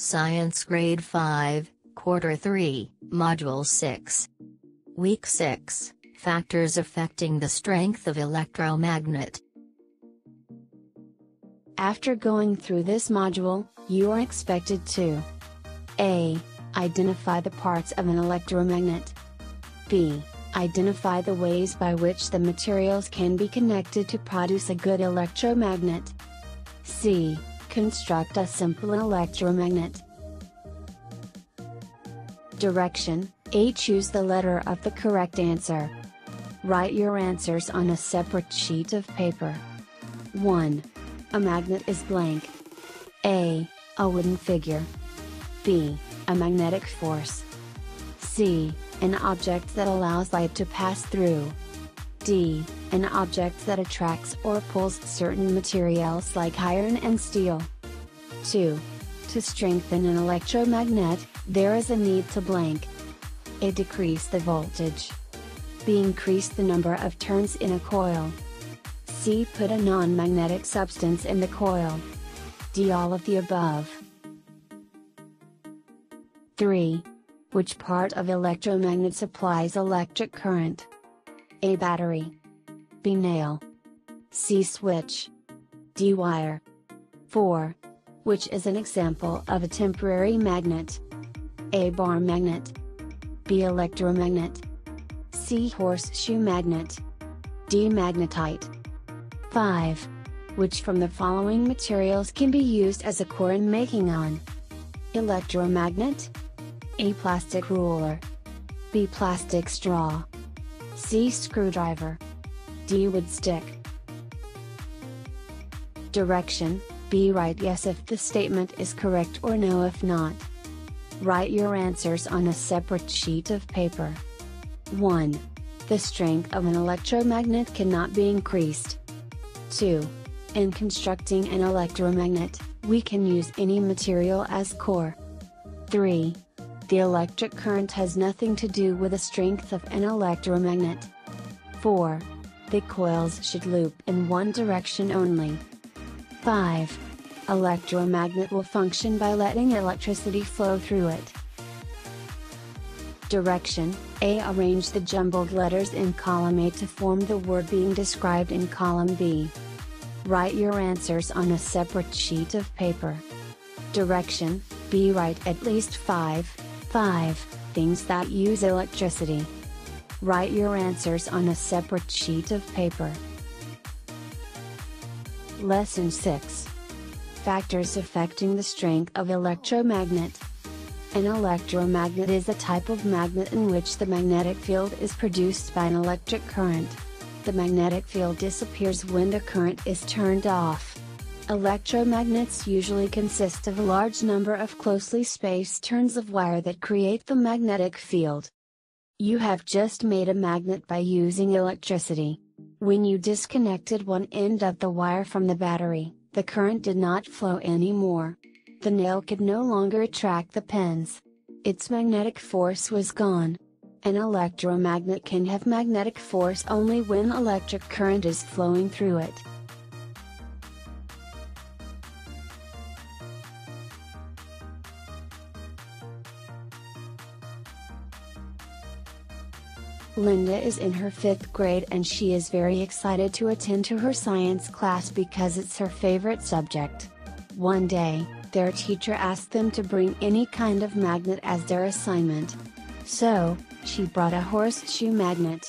Science Grade 5, Quarter 3, Module 6. Week 6 Factors Affecting the Strength of Electromagnet. After going through this module, you are expected to A. Identify the parts of an electromagnet. B. Identify the ways by which the materials can be connected to produce a good electromagnet. C. Construct a simple electromagnet. Direction A. Choose the letter of the correct answer. Write your answers on a separate sheet of paper. 1. A magnet is blank. A. A wooden figure. B. A magnetic force. C. An object that allows light to pass through. D. An object that attracts or pulls certain materials like iron and steel. 2. To strengthen an electromagnet, there is a need to blank. A. Decrease the voltage. B. Increase the number of turns in a coil. C. Put a non-magnetic substance in the coil. D. All of the above. 3. Which part of electromagnet supplies electric current? A. Battery. B. Nail. C. Switch. D. Wire. 4. Which is an example of a temporary magnet? A. Bar magnet. B. Electromagnet. C. Horseshoe magnet. D. Magnetite. 5. Which from the following materials can be used as a core in making an electromagnet? A. Plastic ruler. B. Plastic straw. C. Screwdriver. D. Wood stick. Direction B. Write yes if the statement is correct or no if not. Write your answers on a separate sheet of paper. 1. The strength of an electromagnet cannot be increased. 2. In constructing an electromagnet, we can use any material as core. 3. The electric current has nothing to do with the strength of an electromagnet. 4. The coils should loop in one direction only. 5. Electromagnet will function by letting electricity flow through it. Direction A. Arrange the jumbled letters in column A to form the word being described in column B. Write your answers on a separate sheet of paper. Direction B. Write at least 5 5. Things that use electricity. Write your answers on a separate sheet of paper. Lesson 6 Factors affecting the strength of electromagnet. An electromagnet is a type of magnet in which the magnetic field is produced by an electric current. The magnetic field disappears when the current is turned off. Electromagnets usually consist of a large number of closely spaced turns of wire that create the magnetic field. You have just made a magnet by using electricity. When you disconnected one end of the wire from the battery, the current did not flow anymore. The nail could no longer attract the pins. Its magnetic force was gone. An electromagnet can have magnetic force only when electric current is flowing through it. Linda is in her fifth grade and she is very excited to attend to her science class because it's her favorite subject. One day, their teacher asked them to bring any kind of magnet as their assignment. So, she brought a horseshoe magnet.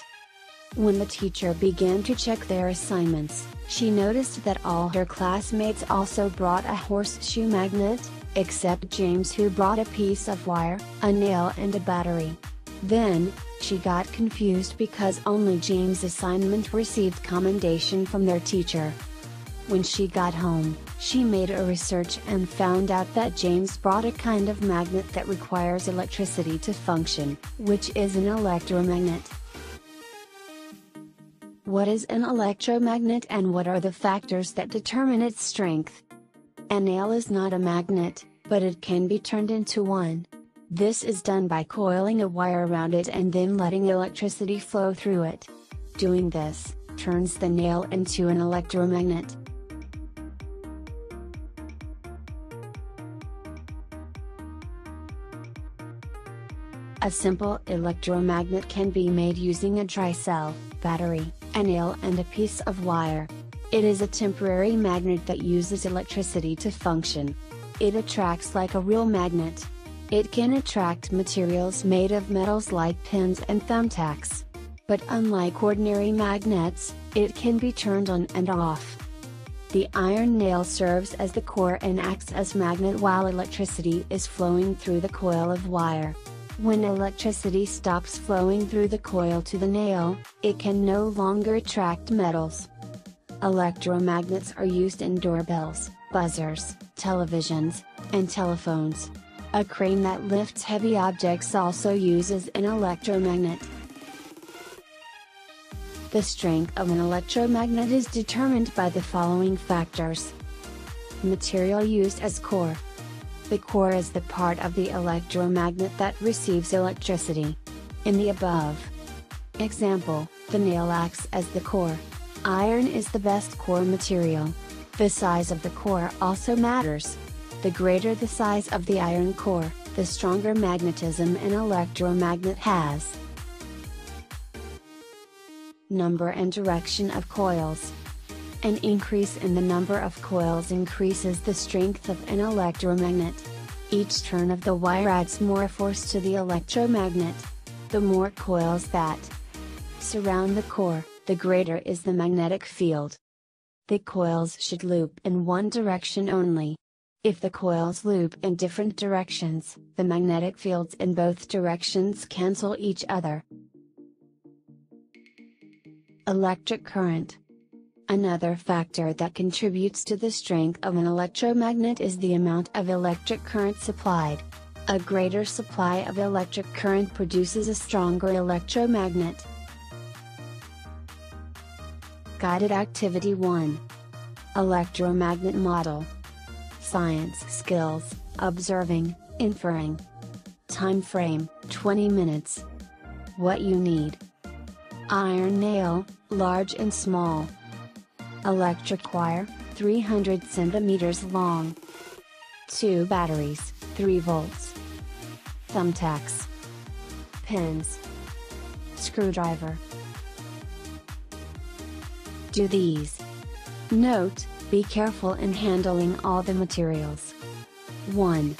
When the teacher began to check their assignments, she noticed that all her classmates also brought a horseshoe magnet, except James who brought a piece of wire, a nail and a battery. Then, she got confused because only James' assignment received commendation from their teacher. When she got home, she made a research and found out that James brought a kind of magnet that requires electricity to function, which is an electromagnet. What is an electromagnet and what are the factors that determine its strength? A nail is not a magnet, but it can be turned into one. This is done by coiling a wire around it and then letting electricity flow through it. Doing this, turns the nail into an electromagnet. A simple electromagnet can be made using a dry cell, battery, a nail and a piece of wire. It is a temporary magnet that uses electricity to function. It attracts like a real magnet. It can attract materials made of metals like pins and thumbtacks. But unlike ordinary magnets, it can be turned on and off. The iron nail serves as the core and acts as magnet while electricity is flowing through the coil of wire. When electricity stops flowing through the coil to the nail, it can no longer attract metals. Electromagnets are used in doorbells, buzzers, televisions, and telephones. A crane that lifts heavy objects also uses an electromagnet. The strength of an electromagnet is determined by the following factors. Material used as core. The core is the part of the electromagnet that receives electricity. In the above example, the nail acts as the core. Iron is the best core material. The size of the core also matters. The greater the size of the iron core, the stronger magnetism an electromagnet has number and direction of coils. An increase in the number of coils increases the strength of an electromagnet. Each turn of the wire adds more force to the electromagnet. The more coils that surround the core, the greater is the magnetic field. The coils should loop in one direction only. If the coils loop in different directions, the magnetic fields in both directions cancel each other. Electric current. Another factor that contributes to the strength of an electromagnet is the amount of electric current supplied. A greater supply of electric current produces a stronger electromagnet. Guided Activity 1 Electromagnet Model Science Skills Observing, Inferring Time Frame 20 minutes What you need Iron nail, large and small. Electric wire, 300 centimeters long. 2 batteries, 3 volts. Thumbtacks. Pins. Screwdriver. Do these. Note, be careful in handling all the materials. 1.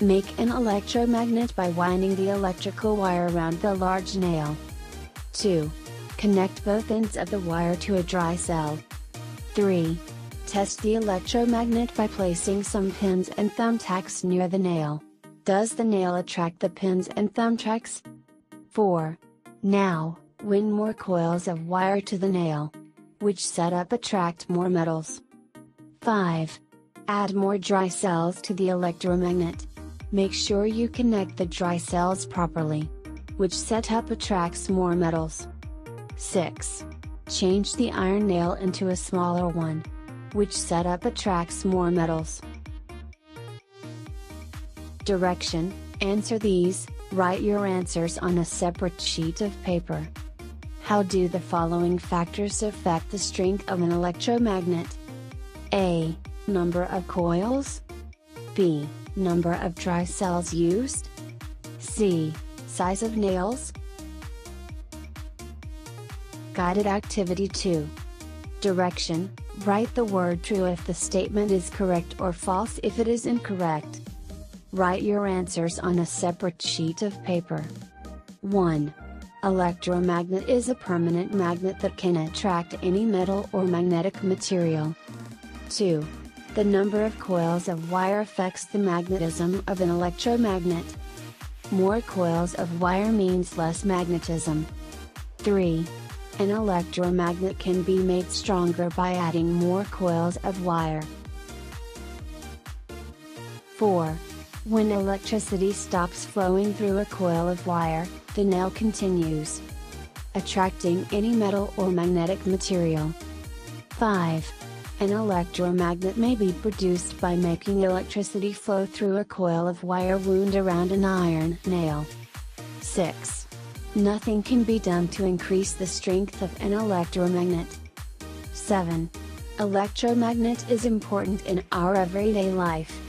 Make an electromagnet by winding the electrical wire around the large nail. 2. Connect both ends of the wire to a dry cell. 3. Test the electromagnet by placing some pins and thumbtacks near the nail. Does the nail attract the pins and thumbtacks? 4. Now, wind more coils of wire to the nail. Which setup attract more metals? 5. Add more dry cells to the electromagnet. Make sure you connect the dry cells properly. Which setup attracts more metals? 6. Change the iron nail into a smaller one. Which setup attracts more metals? Direction Answer these, write your answers on a separate sheet of paper. How do the following factors affect the strength of an electromagnet? A. Number of coils. B. Number of dry cells used. C. Size of nails. Guided Activity 2. Direction Write the word true if the statement is correct or false if it is incorrect. Write your answers on a separate sheet of paper. 1. Electromagnet is a permanent magnet that can attract any metal or magnetic material. 2. The number of coils of wire affects the magnetism of an electromagnet. More coils of wire means less magnetism. 3. An electromagnet can be made stronger by adding more coils of wire. 4. When electricity stops flowing through a coil of wire, the nail continues attracting any metal or magnetic material. 5. An electromagnet may be produced by making electricity flow through a coil of wire wound around an iron nail. 6. Nothing can be done to increase the strength of an electromagnet. 7. Electromagnet is important in our everyday life.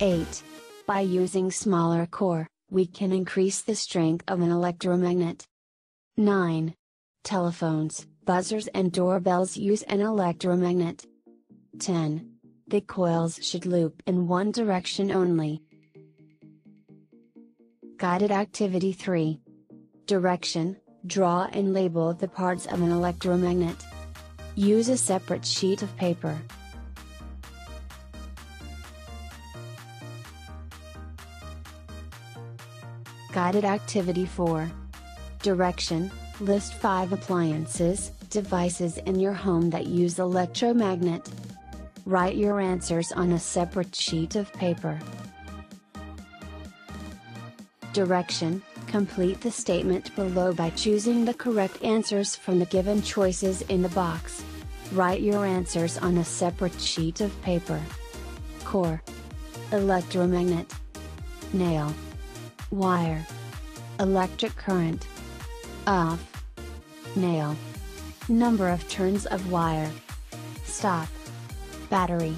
8. By using smaller core, We can increase the strength of an electromagnet. 9. Telephones, buzzers and doorbells use an electromagnet. 10. The coils should loop in one direction only. Guided Activity 3. Direction Draw and label the parts of an electromagnet. Use a separate sheet of paper. Guided Activity 4. Direction List 5 appliances, devices in your home that use electromagnet. Write your answers on a separate sheet of paper. Direction Complete the statement below by choosing the correct answers from the given choices in the box. Write your answers on a separate sheet of paper. Core Electromagnet Nail Wire. Electric current. Off. Nail. Number of turns of wire. Stop. Battery.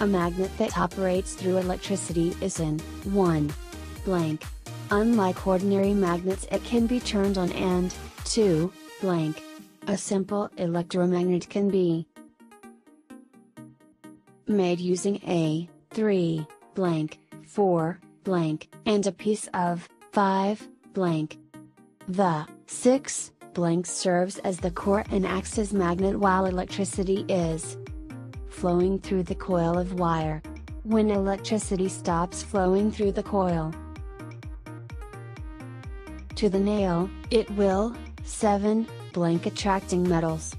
A magnet that operates through electricity is in 1. Blank. Unlike ordinary magnets it can be turned on and 2. Blank. A simple electromagnet can be made using a 3 blank 4 blank, and a piece of, 5, blank. The, 6, blank serves as the core and acts as magnet while electricity is flowing through the coil of wire. When electricity stops flowing through the coil to the nail, it will, 7, blank attracting metals.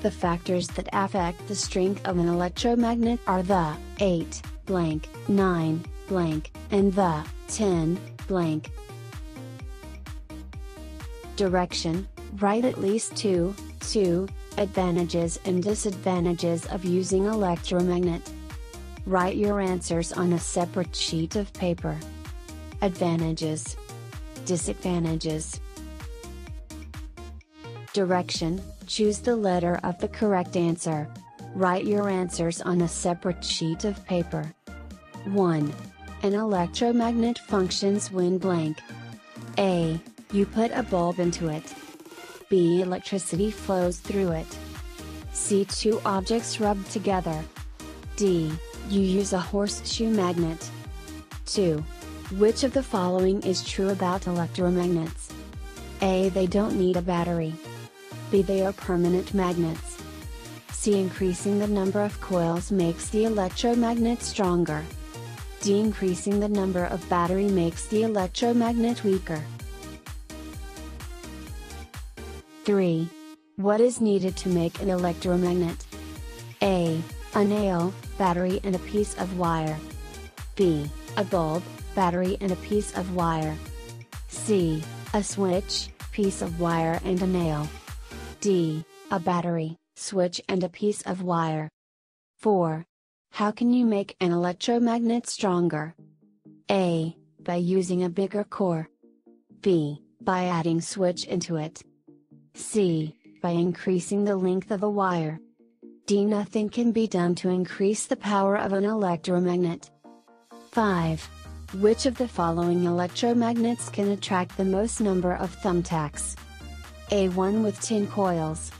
The factors that affect the strength of an electromagnet are the 8, blank, 9, blank, and the 10 blank. Direction Write at least two, 2 advantages and disadvantages of using electromagnet. Write your answers on a separate sheet of paper. Advantages Disadvantages Direction Choose the letter of the correct answer. Write your answers on a separate sheet of paper. 1. An electromagnet functions when blank. A. You put a bulb into it. B. Electricity flows through it. C. Two objects rubbed together. D. You use a horseshoe magnet. 2. Which of the following is true about electromagnets? A. They don't need a battery. B. They are permanent magnets. C. Increasing the number of coils makes the electromagnet stronger. D decreasing the number of battery makes the electromagnet weaker. 3. What is needed to make an electromagnet? A. A nail, battery and a piece of wire. B. A bulb, battery and a piece of wire. C. A switch, piece of wire and a nail. D. A battery, switch and a piece of wire. 4. How can you make an electromagnet stronger? A. By using a bigger core. B. By adding switch into it. C. By increasing the length of a wire. D. Nothing can be done to increase the power of an electromagnet. 5. Which of the following electromagnets can attract the most number of thumbtacks? A1 with 10 coils.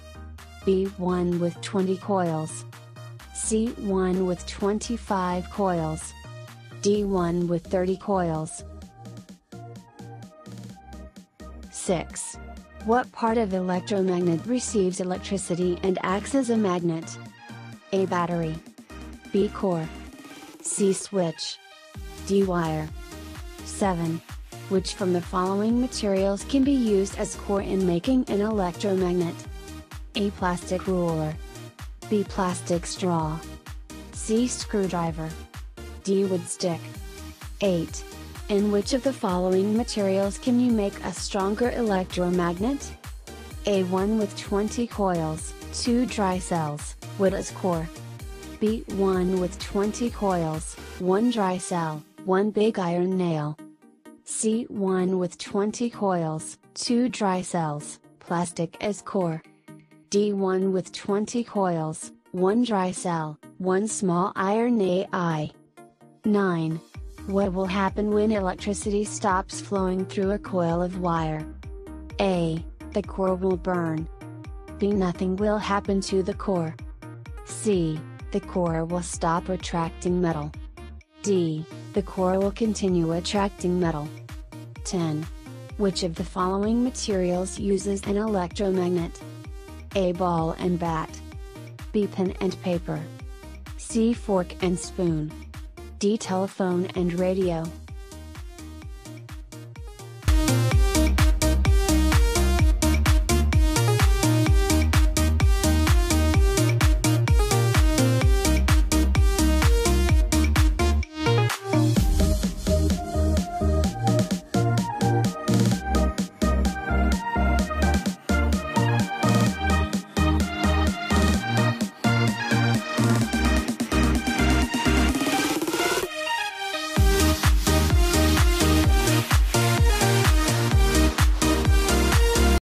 B1 with 20 coils. C1 with 25 coils. D1 with 30 coils. 6. What part of electromagnet receives electricity and acts as a magnet? A battery. B core. C switch. D wire. 7. Which from the following materials can be used as core in making an electromagnet? A plastic ruler. B. Plastic straw. C. Screwdriver. D. Wood stick. 8. In which of the following materials can you make a stronger electromagnet? A1 with 20 coils, 2 dry cells, wood as core. B1 with 20 coils, 1 dry cell, 1 big iron nail. C1 with 20 coils, 2 dry cells, plastic as core. D1 with 20 coils, 1 dry cell, 1 small iron nail. 9. What will happen when electricity stops flowing through a coil of wire? A. The core will burn. B. Nothing will happen to the core. C. The core will stop attracting metal. D. The core will continue attracting metal. 10. Which of the following materials uses an electromagnet? A. Ball and bat. B. Pen and paper. C. Fork and spoon. D. Telephone and radio.